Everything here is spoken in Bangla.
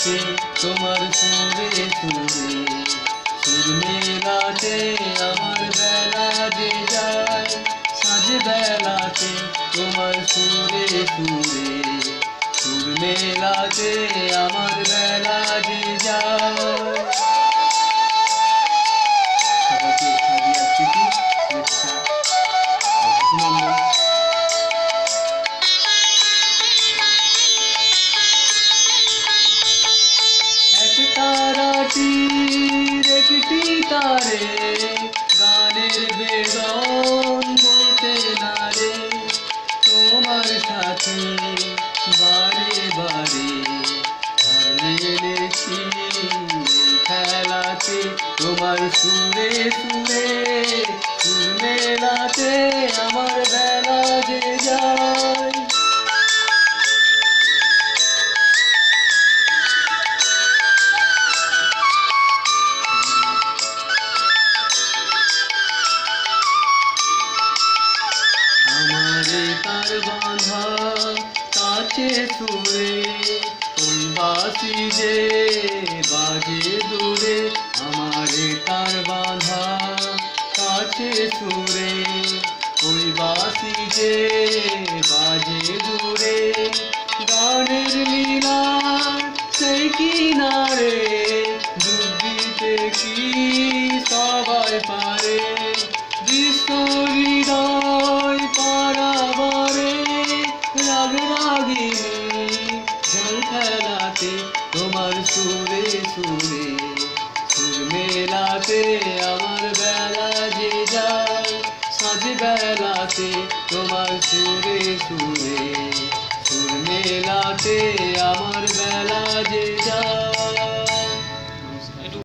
বেলাতে তোমার সুরে সুরে সুর মেলাতে আমার বেলা যে যায়। সাজ বেলাতে তোমার সুরে সুরে সুর মেলাতে আমার তারাটির একটি তারে, গানের বেদন বইতে নারে। তোমার সাথে বারে বারে হার মেলেছি এই খেলাতে তোমার সুরে সুর। আমারে তার বাঁধা কাছে সুরে ওই বাসি যে বাজে দূরে আমারে তার বাঁধা কাছে সুরে বাসি যে বাজে দূরে। গানের লীলা সেই কিনারে দিতে কি সবাই পারে? বিশ্ব হৃদয় তোমার সুরে সুরে, সুর মেলাতে আমার বেলা যে যায়, সাজ বেলাতে তোমার সুরে সুরে, সুর মেলাতে আমার বেলা যে যায়।